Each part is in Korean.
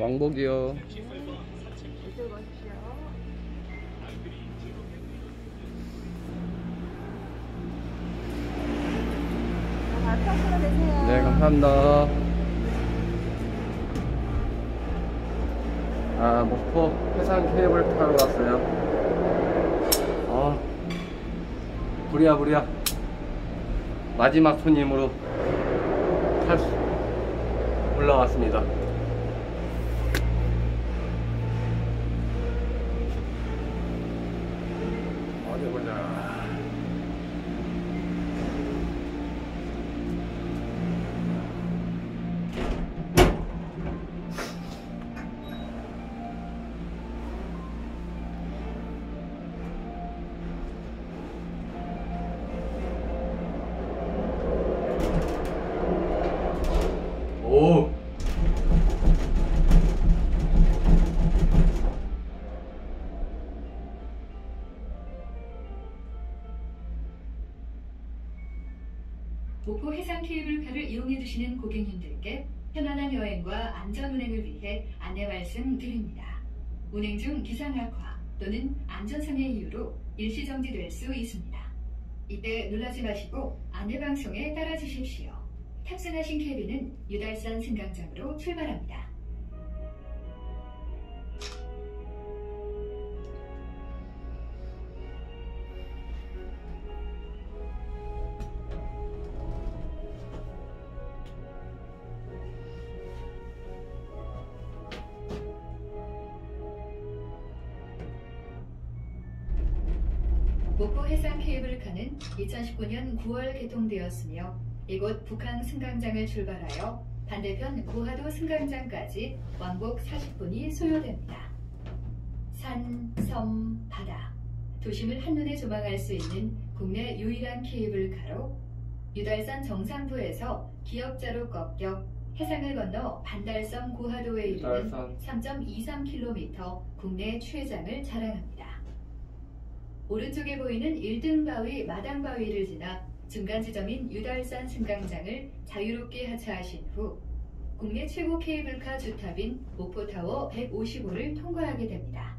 왕복이요. 네, 감사합니다. 아, 목포 해상 케이블 타러 왔어요. 아, 부랴 부랴 마지막 손님으로 탈 수, 올라왔습니다. 목포 해상 케이블카를 이용해 주시는 고객님들께 편안한 여행과 안전 운행을 위해 안내 말씀 드립니다. 운행 중 기상 악화 또는 안전상의 이유로 일시 정지될 수 있습니다. 이때 놀라지 마시고 안내 방송에 따라 주십시오. 탑승하신 캐비는 유달산 승강장으로 출발합니다. 2019년 9월 개통되었으며 이곳 북한 승강장을 출발하여 반대편 고하도 승강장까지 왕복 40분이 소요됩니다. 산, 섬, 바다, 도심을 한눈에 조망할 수 있는 국내 유일한 케이블카로 유달산 정상부에서 기역자로 꺾여 해상을 건너 반달섬 고하도에 이르는 유달산. 3.23km 국내 최장을 자랑합니다. 오른쪽에 보이는 1등 바위 마당 바위를 지나 중간 지점인 유달산 승강장을 자유롭게 하차하신 후 국내 최고 케이블카 주탑인 목포타워 155를 통과하게 됩니다.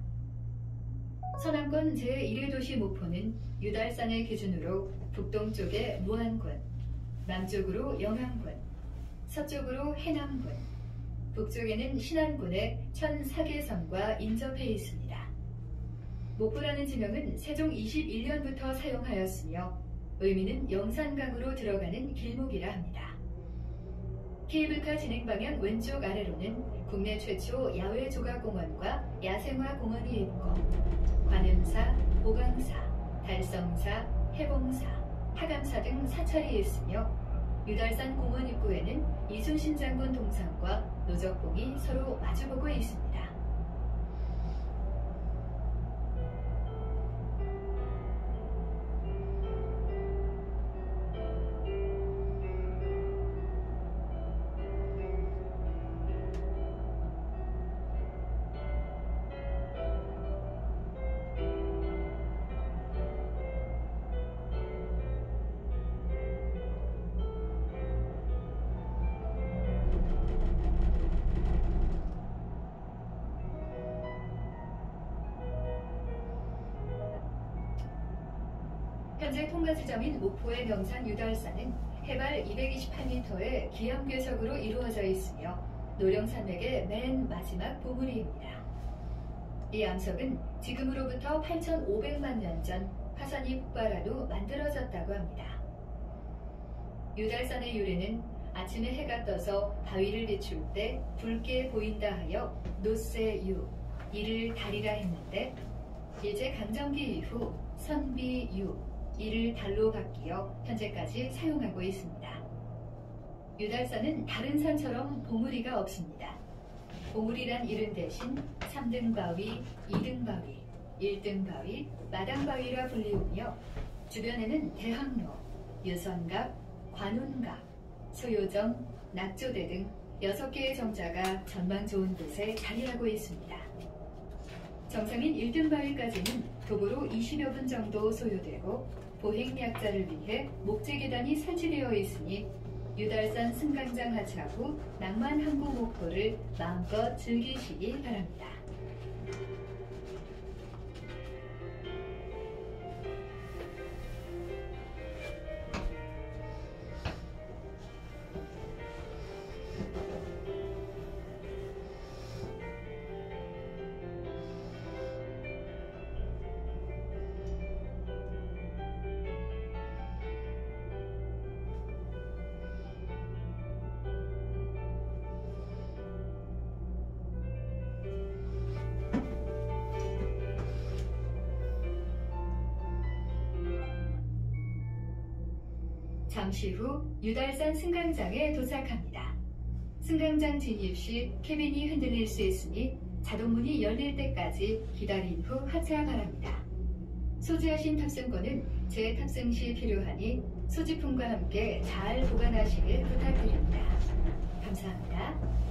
서남권 제1회 도시 목포는 유달산을 기준으로 북동쪽에 무안군, 남쪽으로 영암군, 서쪽으로 해남군, 북쪽에는 신안군의 천사계섬과 인접해 있습니다. 목포라는 지명은 세종 21년부터 사용하였으며 의미는 영산강으로 들어가는 길목이라 합니다. 케이블카 진행 방향 왼쪽 아래로는 국내 최초 야외 조각공원과 야생화 공원이 있고 관음사, 보강사, 달성사, 해봉사, 하감사 등 사찰이 있으며 유달산 공원 입구에는 이순신 장군 동상과 노적봉이 서로 마주보고 있습니다. 현재 통과 지점인 목포의 명산 유달산은 해발 228m의 기암괴석으로 이루어져 있으며 노령산맥의 맨 마지막 보물입니다. 이 암석은 지금으로부터 8,500만 년 전 화산이 폭발하도 만들어졌다고 합니다. 유달산의 유래는 아침에 해가 떠서 바위를 비출 때 붉게 보인다 하여 노세유, 이를 달이라 했는데 일제 강점기 이후 선비유, 이를 달로 바뀌어 현재까지 사용하고 있습니다. 유달산은 다른 산처럼 봉우리가 없습니다. 봉우리란 이름 대신 3등 바위, 2등 바위, 1등 바위, 마당 바위라 불리우며 주변에는 대학로, 유선각, 관운각, 소요정, 낙조대 등 6개의 정자가 전망 좋은 곳에 자리하고 있습니다. 정상인 1등 바위까지는 도보로 20여 분 정도 소요되고 보행약자를 위해 목재 계단이 설치되어 있으니 유달산 승강장 하차 후 낭만 항구 목포를 마음껏 즐기시기 바랍니다. 유달산 승강장에 도착합니다. 승강장 진입 시 캐빈이 흔들릴 수 있으니 자동문이 열릴 때까지 기다린 후 하차 바랍니다. 소지하신 탑승권은 재탑승 시 필요하니 소지품과 함께 잘 보관하시길 부탁드립니다. 감사합니다.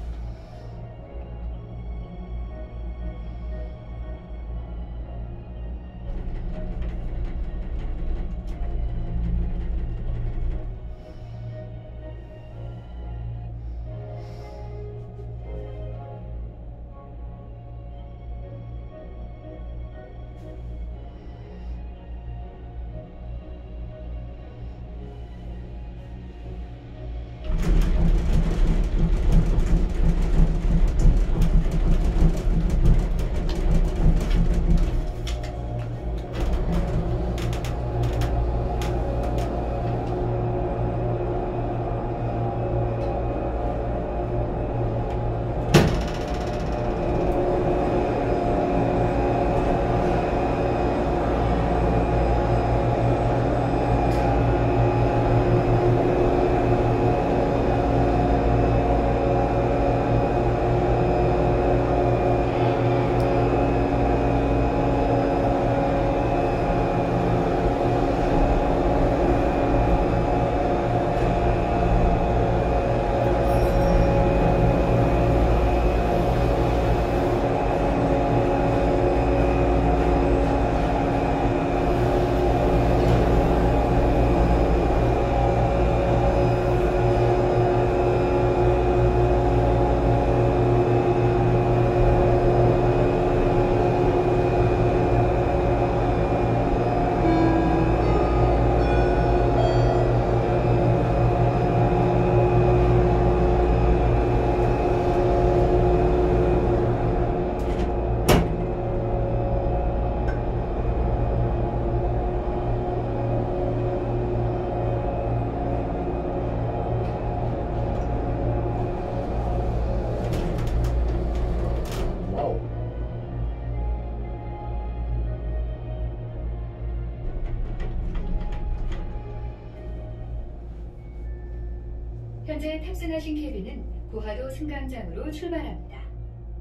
현재 탑승하신 캐빈은 구하도 승강장으로 출발합니다.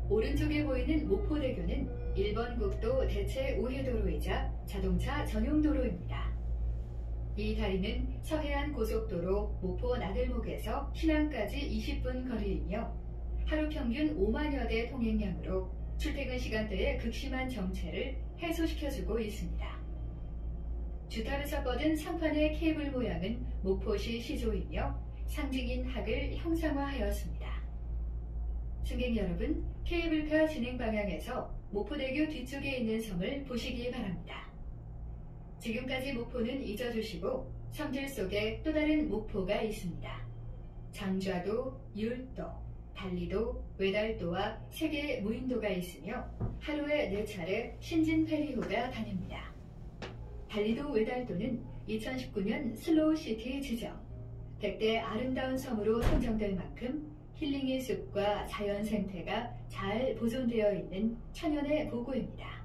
오른쪽에 보이는 목포대교는 1번 국도 대체 우회도로이자 자동차 전용 도로입니다. 이 다리는 서해안 고속도로 목포 나들목에서 신안까지 20분 거리이며 하루 평균 5만여 대 통행량으로 출퇴근 시간대의 극심한 정체를 해소시켜주고 있습니다. 주탑에서 뻗은 상판의 케이블 모양은 목포시 시조이며 상징인 학을 형상화하였습니다. 승객 여러분, 케이블카 진행 방향에서 목포대교 뒤쪽에 있는 섬을 보시기 바랍니다. 지금까지 목포는 잊어주시고 섬들 속에 또 다른 목포가 있습니다. 장좌도, 율도, 달리도, 외달도와 세 개의 무인도가 있으며 하루에 네 차례 신진 페리호가 다닙니다. 달리도 외달도는 2019년 슬로우시티 지정, 100대 아름다운 섬으로 선정될 만큼 힐링의 숲과 자연 생태가 잘 보존되어 있는 천연의 보고입니다.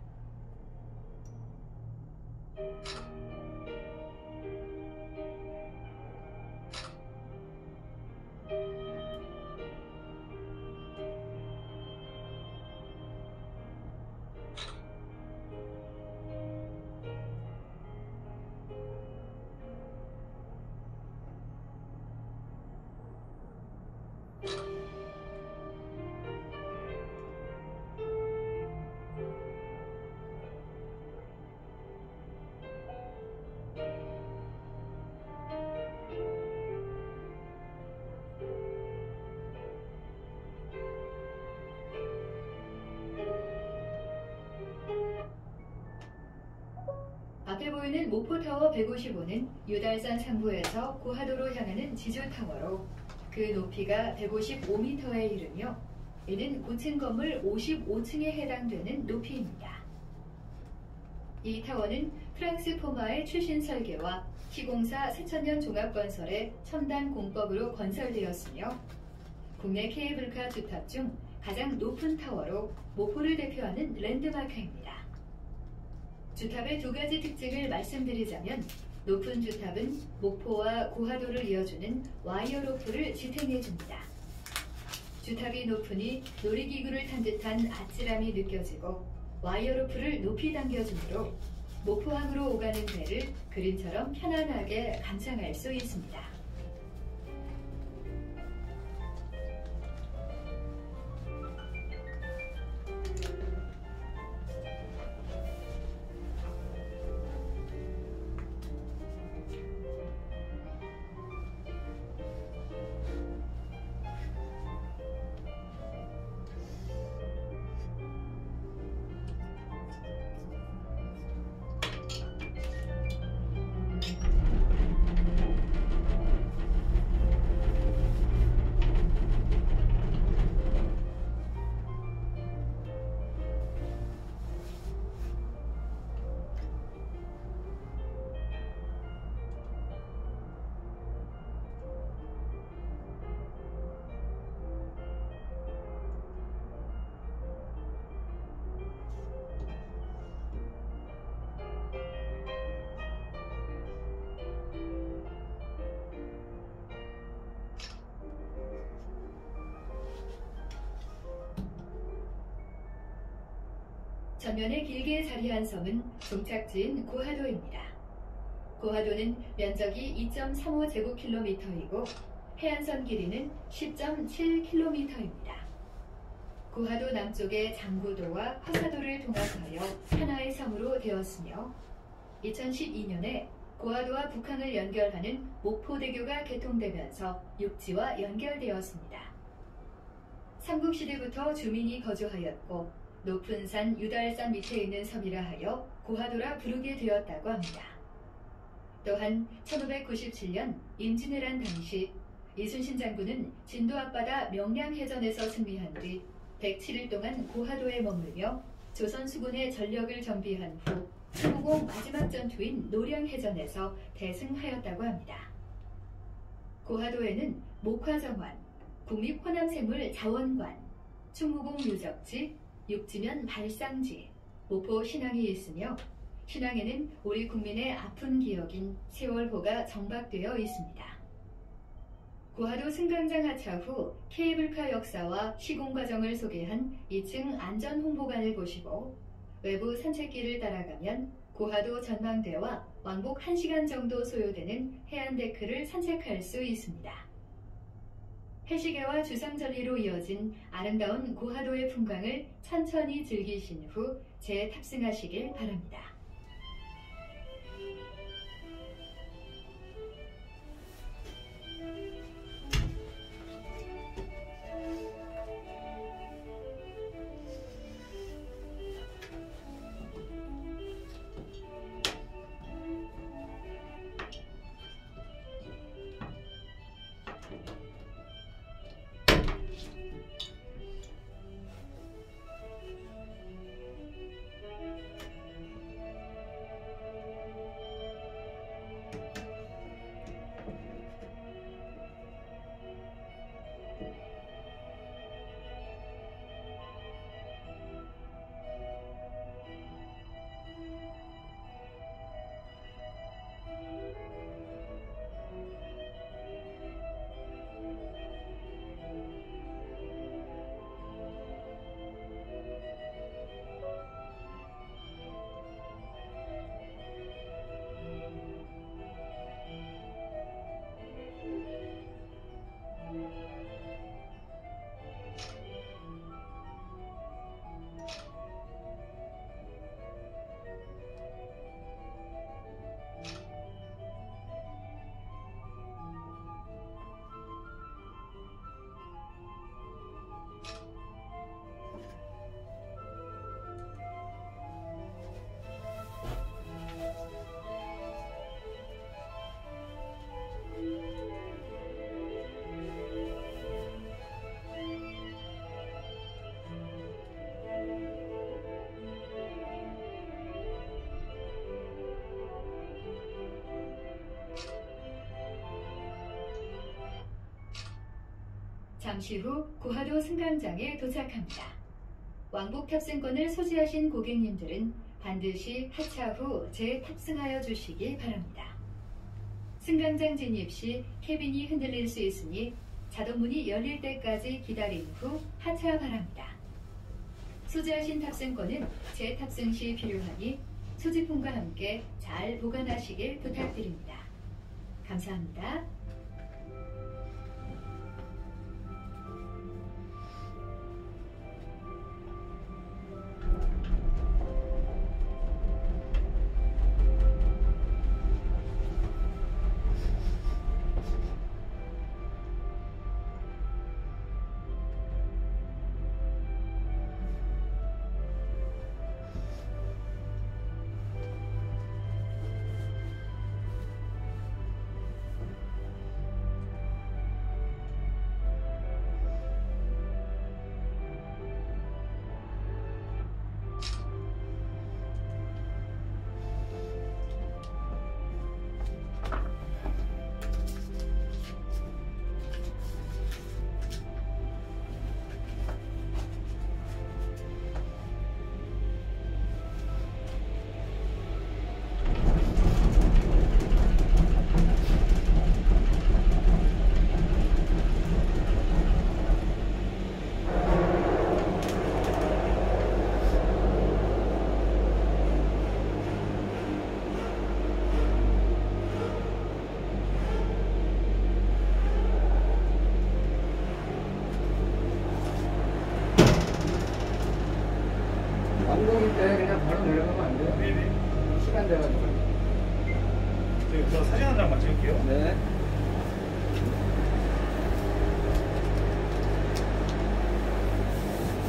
보이는 목포타워 155는 유달산 상부에서 고하도로 향하는 지주타워로 그 높이가 155m에 이르며 이는 고층 건물 55층에 해당되는 높이입니다. 이 타워는 프랑스 포마의 출신 설계와 시공사 세천년 종합건설의 첨단 공법으로 건설되었으며 국내 케이블카 주탑 중 가장 높은 타워로 목포를 대표하는 랜드마크입니다. 주탑의 두 가지 특징을 말씀드리자면 높은 주탑은 목포와 고하도를 이어주는 와이어 로프를 지탱해 줍니다. 주탑이 높으니 놀이기구를 탄 듯한 아찔함이 느껴지고 와이어 로프를 높이 당겨주므로 목포항으로 오가는 배를 그림처럼 편안하게 감상할 수 있습니다. 전면에 길게 자리한 섬은 종착지인 고하도입니다. 고하도는 면적이 2.35제곱킬로미터이고 해안선 길이는 10.7km입니다. 고하도 남쪽에 장구도와 화사도를 통합하여 하나의 섬으로 되었으며 2012년에 고하도와 북한을 연결하는 목포대교가 개통되면서 육지와 연결되었습니다. 삼국시대부터 주민이 거주하였고 높은 산 유달산 밑에 있는 섬이라 하여 고하도라 부르게 되었다고 합니다. 또한 1597년 임진왜란 당시 이순신 장군은 진도 앞바다 명량해전에서 승리한 뒤 107일 동안 고하도에 머물며 조선 수군의 전력을 정비한 후 수공 마지막 전투인 노량해전에서 대승하였다고 합니다. 고하도에는 목화정원, 국립호남생물 자원관, 충무공 유적지, 육지면 발상지, 목포 신앙이 있으며 신앙에는 우리 국민의 아픈 기억인 세월호가 정박되어 있습니다. 고하도 승강장 하차 후 케이블카 역사와 시공 과정을 소개한 2층 안전 홍보관을 보시고 외부 산책길을 따라가면 고하도 전망대와 왕복 1시간 정도 소요되는 해안 데크를 산책할 수 있습니다. 해시계와 주상절리로 이어진 아름다운 고하도의 풍광을 천천히 즐기신 후 재탑승하시길 바랍니다. 잠시 후 고하도 승강장에 도착합니다. 왕복 탑승권을 소지하신 고객님들은 반드시 하차 후 재탑승하여 주시기 바랍니다. 승강장 진입 시 캐빈이 흔들릴 수 있으니 자동문이 열릴 때까지 기다린 후 하차 바랍니다. 소지하신 탑승권은 재탑승 시 필요하니 소지품과 함께 잘 보관하시길 부탁드립니다. 감사합니다.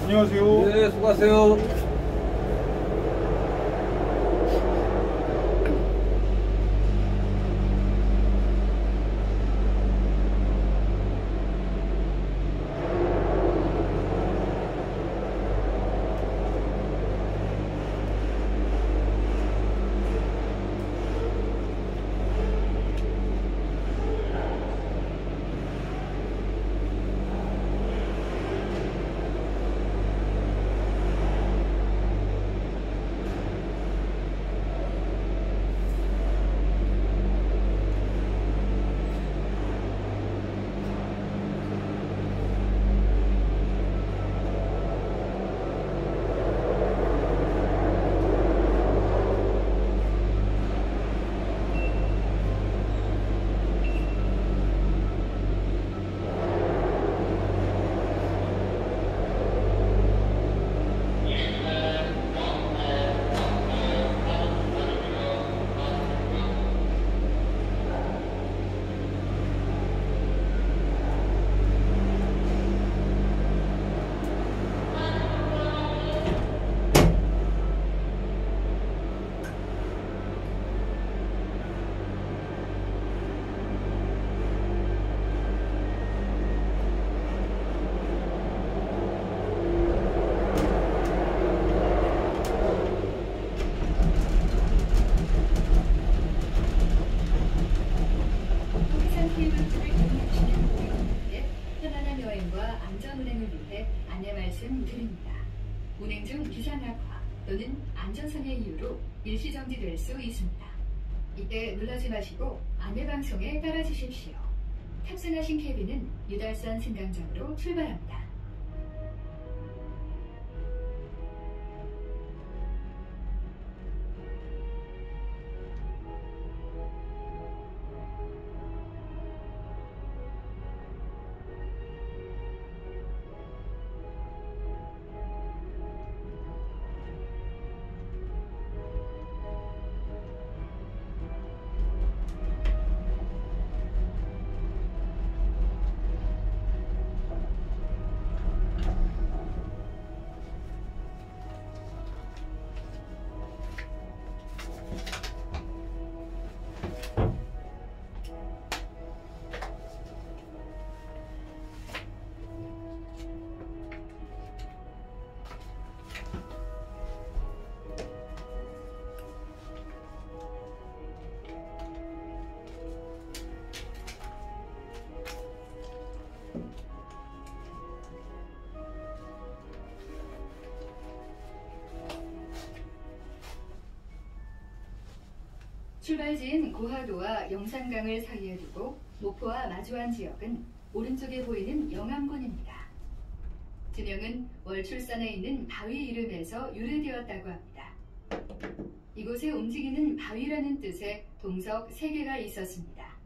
안녕하세요. 네, 수고하세요. 해상 케이블카를 이용하시는 고객님들께 편안한 여행과 안전 운행을 위해 안내 말씀 드립니다. 운행 중 기상 악화 또는 안전상의 이유로 일시 정지될 수 있습니다. 놀라지 마시고 안내 방송에 따라 주십시오. 탑승하신 캐빈은 유달산 승강장으로 출발합니다. 출발지인 고하도와 영산강을 사이에 두고 목포와 마주한 지역은 오른쪽에 보이는 영암군입니다. 지명은 월출산에 있는 바위 이름에서 유래되었다고 합니다. 이곳에 움직이는 바위라는 뜻의 동석 3개가 있었습니다.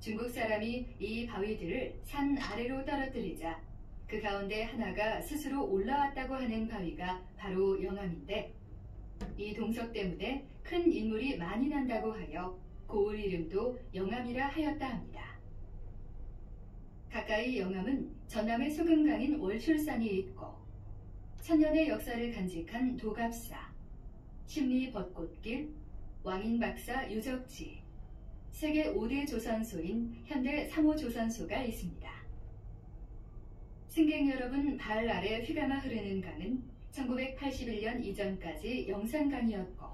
중국 사람이 이 바위들을 산 아래로 떨어뜨리자 그 가운데 하나가 스스로 올라왔다고 하는 바위가 바로 영암인데 이 동석 때문에 큰 인물이 많이 난다고 하여 고을 이름도 영암이라 하였다 합니다. 가까이 영암은 전남의 소금강인 월출산이 있고 천년의 역사를 간직한 도갑사, 심리 벚꽃길, 왕인박사 유적지, 세계 5대 조선소인 현대 3호 조선소가 있습니다. 승객 여러분 발 아래 휘감아 흐르는 강은 1981년 이전까지 영산강이었고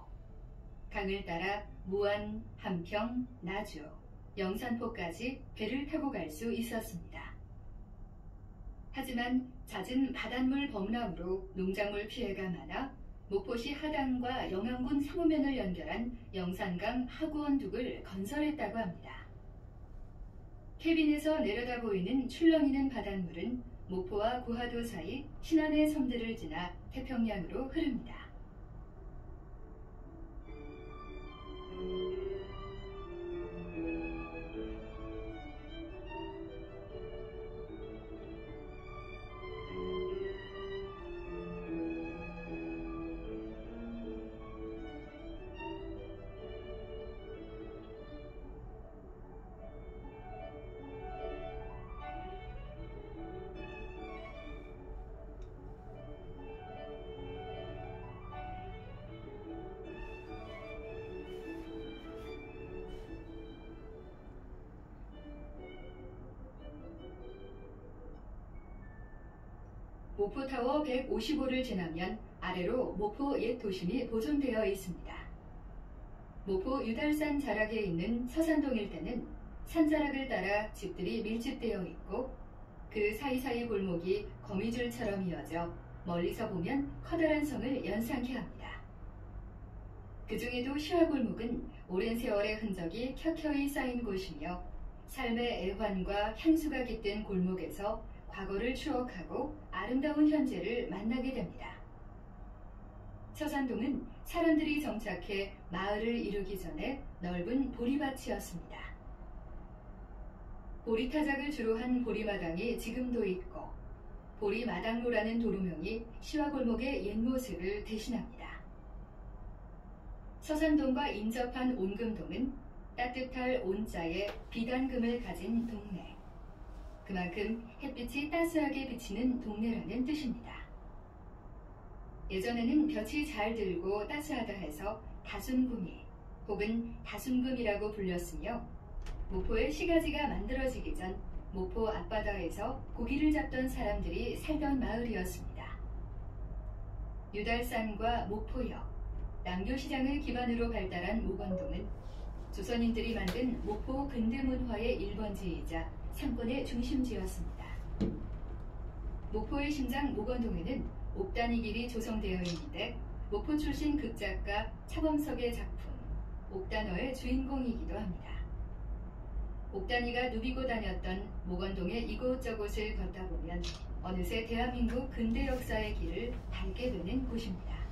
강을 따라 무안, 함평, 나주, 영산포까지 배를 타고 갈 수 있었습니다. 하지만 잦은 바닷물 범람으로 농작물 피해가 많아 목포시 하당과 영암군 상호면을 연결한 영산강 하구원둑을 건설했다고 합니다. 캐빈에서 내려다 보이는 출렁이는 바닷물은 목포와 구하도 사이 신안의 섬들을 지나 태평양으로 흐릅니다. 목포타워 155를 지나면 아래로 목포 옛 도심이 보존되어 있습니다. 목포 유달산 자락에 있는 서산동 일대는 산자락을 따라 집들이 밀집되어 있고 그 사이사이 골목이 거미줄처럼 이어져 멀리서 보면 커다란 성을 연상케 합니다. 그 중에도 시화골목은 오랜 세월의 흔적이 켜켜이 쌓인 곳이며 삶의 애환과 향수가 깃든 골목에서 과거를 추억하고 아름다운 현재를 만나게 됩니다. 서산동은 사람들이 정착해 마을을 이루기 전에 넓은 보리밭이었습니다. 보리타작을 주로 한 보리마당이 지금도 있고 보리마당로라는 도로명이 시와골목의 옛 모습을 대신합니다. 서산동과 인접한 온금동은 따뜻할 온자에 비단금을 가진 동네. 그만큼 햇빛이 따스하게 비치는 동네라는 뜻입니다. 예전에는 볕이 잘 들고 따스하다 해서 다순금이 혹은 다순금이라고 불렸으며 목포의 시가지가 만들어지기 전 목포 앞바다에서 고기를 잡던 사람들이 살던 마을이었습니다. 유달산과 목포역, 남교시장을 기반으로 발달한 목원동은 조선인들이 만든 목포 근대문화의 1번지이자 상권의 중심지였습니다. 목포의 심장 목원동에는 옥단이 길이 조성되어 있는데 목포 출신 극작가 차범석의 작품 옥단어의 주인공이기도 합니다. 옥단이가 누비고 다녔던 목원동의 이곳저곳을 걷다 보면 어느새 대한민국 근대 역사의 길을 밟게 되는 곳입니다.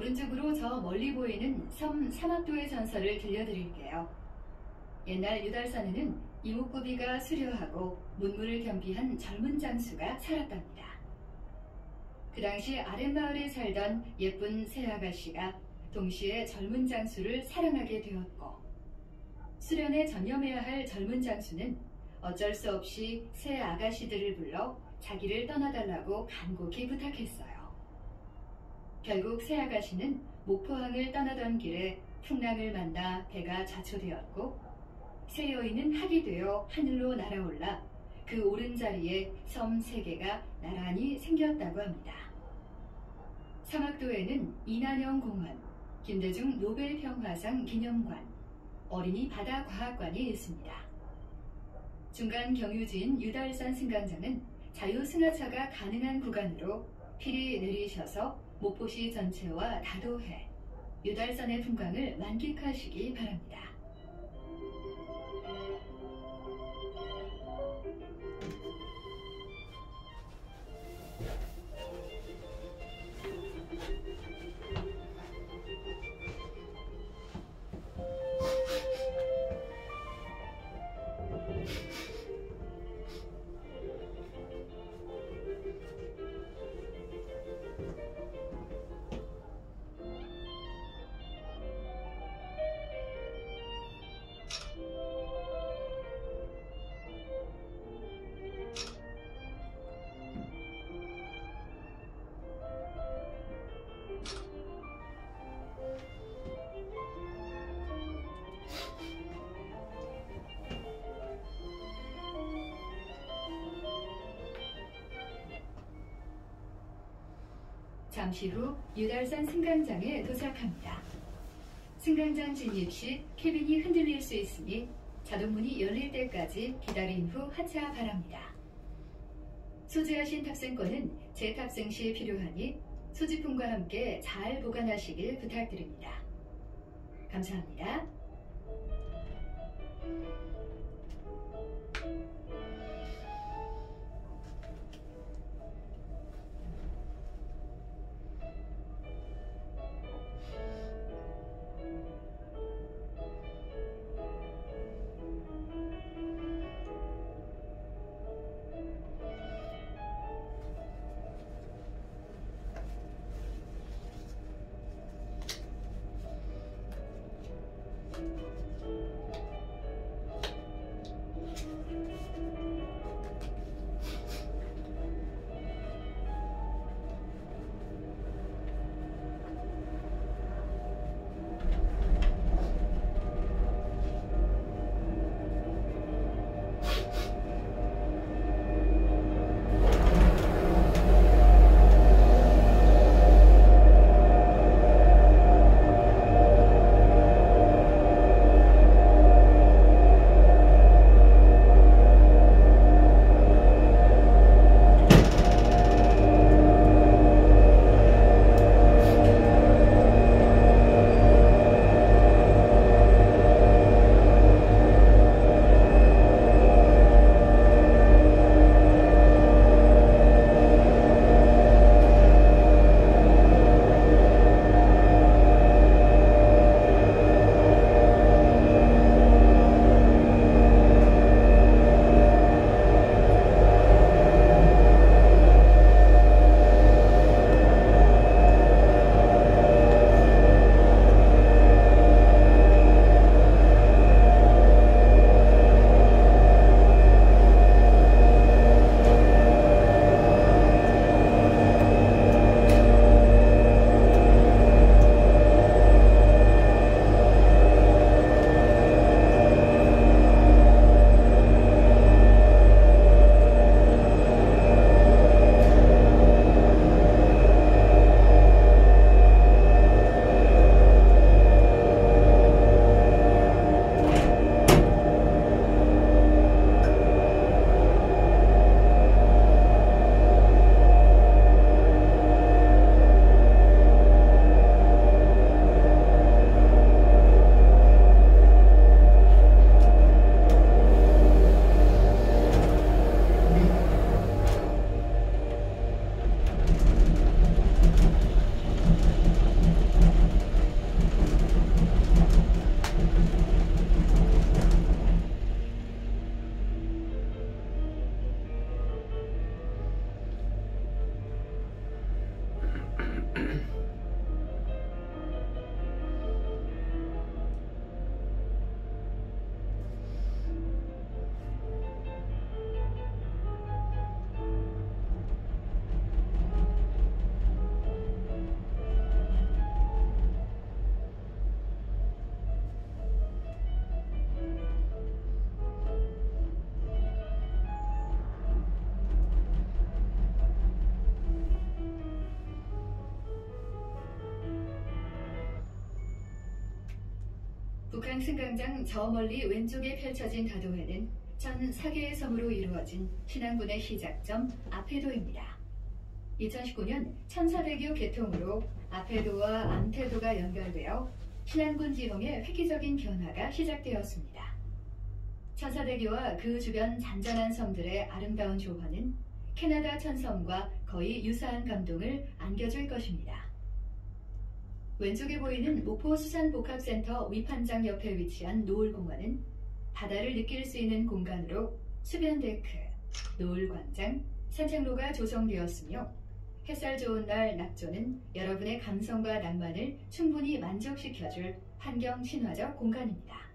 오른쪽으로 저 멀리 보이는 섬 사막도의 전설을 들려드릴게요. 옛날 유달산에는 이목구비가 수려하고 문물을 겸비한 젊은 장수가 살았답니다. 그 당시 아랫마을에 살던 예쁜 새 아가씨가 동시에 젊은 장수를 사랑하게 되었고 수련에 전념해야 할 젊은 장수는 어쩔 수 없이 새 아가씨들을 불러 자기를 떠나달라고 간곡히 부탁했어요. 결국 새 아가씨는 목포항을 떠나던 길에 풍랑을 만나 배가 좌초되었고 새 여인은 학이 되어 하늘로 날아올라 그 오른자리에 섬 세 개가 나란히 생겼다고 합니다. 사막도에는 이난영 공원, 김대중 노벨 평화상 기념관, 어린이 바다 과학관이 있습니다. 중간 경유지인 유달산 승강장은 자유 승하차가 가능한 구간으로 필히 내리셔서 목포시 전체와 다도해, 유달산의 풍광을 만끽하시기 바랍니다. 잠시 후 유달산 승강장에 도착합니다. 승강장 진입 시 캐빈이 흔들릴 수 있으니 자동문이 열릴 때까지 기다린 후 하차 바랍니다. 소지하신 탑승권은 재탑승 시 필요하니 소지품과 함께 잘 보관하시길 부탁드립니다. 감사합니다. 북한 승강장 저 멀리 왼쪽에 펼쳐진 다도해는 전 4개의 섬으로 이루어진 신안군의 시작점 아페도입니다. 2019년 천사대교 개통으로 아페도와 암태도가 연결되어 신안군 지형의 획기적인 변화가 시작되었습니다. 천사대교와 그 주변 잔잔한 섬들의 아름다운 조화는 캐나다 천섬과 거의 유사한 감동을 안겨줄 것입니다. 왼쪽에 보이는 목포 수산복합센터 위판장 옆에 위치한 노을공원은 바다를 느낄 수 있는 공간으로 수변 데크, 노을광장, 산책로가 조성되었으며 햇살 좋은 날 낙조는 여러분의 감성과 낭만을 충분히 만족시켜줄 환경 친화적 공간입니다.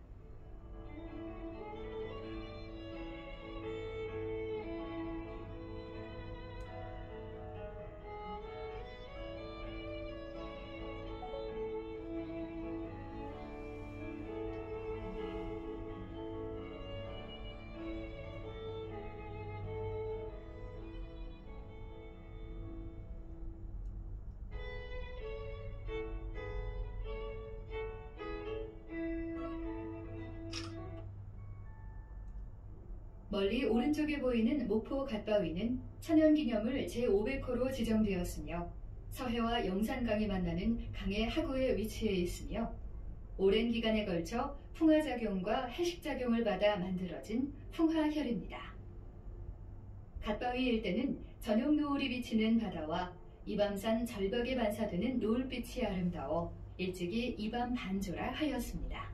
보이는 목포 갓바위는 천연기념물 제500호로 지정되었으며 서해와 영산강이 만나는 강의 하구에 위치해 있으며 오랜 기간에 걸쳐 풍화작용과 해식작용을 받아 만들어진 풍화혈입니다. 갓바위 일대는 저녁 노을이 비치는 바다와 이밤산 절벽에 반사되는 노을빛이 아름다워 일찍이 이밤 반조라 하였습니다.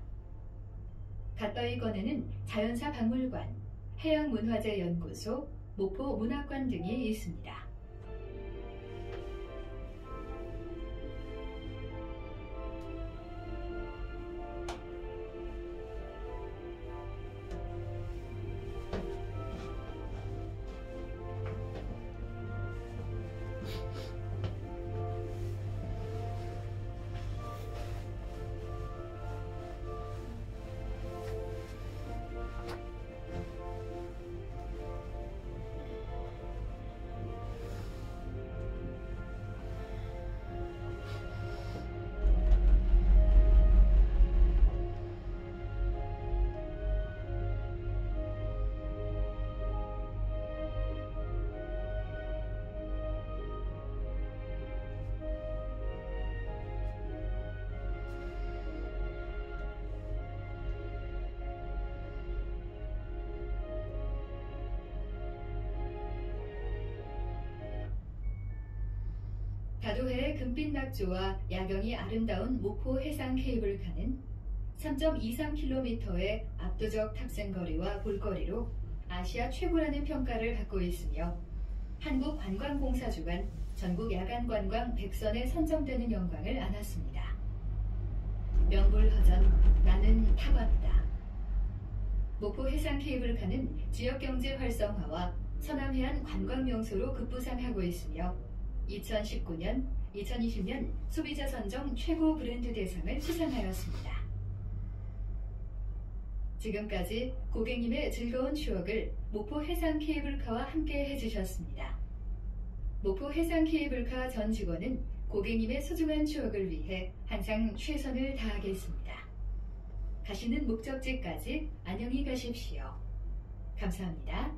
갓바위권에는 자연사 박물관, 해양문화재연구소, 목포문학관 등이 있습니다. 다도해의 금빛 낙조와 야경이 아름다운 목포 해상 케이블카는 3.23km의 압도적 탑승거리와 볼거리로 아시아 최고라는 평가를 받고 있으며 한국관광공사 주관 전국 야간관광 100선에 선정되는 영광을 안았습니다. 명불허전 나는 타봤다. 목포 해상 케이블카는 지역경제 활성화와 서남해안 관광명소로 급부상하고 있으며 2019년, 2020년 소비자 선정 최고 브랜드 대상을 수상하였습니다. 지금까지 고객님의 즐거운 추억을 목포 해상 케이블카와 함께 해주셨습니다. 목포 해상 케이블카 전 직원은 고객님의 소중한 추억을 위해 항상 최선을 다하겠습니다. 가시는 목적지까지 안녕히 가십시오. 감사합니다.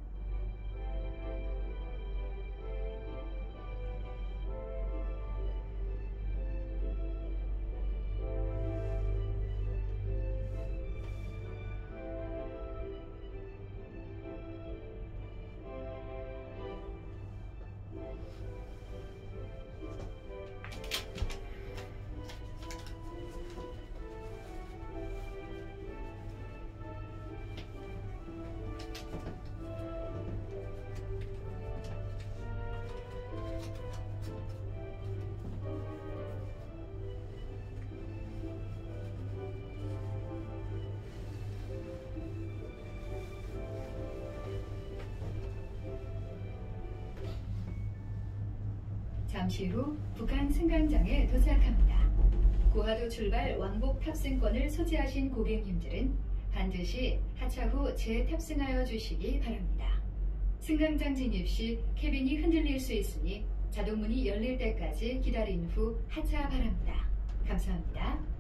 잠시 후 북한 승강장에 도착합니다. 고하도 출발 왕복 탑승권을 소지하신 고객님들은 반드시 하차 후 재탑승하여 주시기 바랍니다. 승강장 진입 시 캐빈이 흔들릴 수 있으니 자동문이 열릴 때까지 기다린 후 하차 바랍니다. 감사합니다.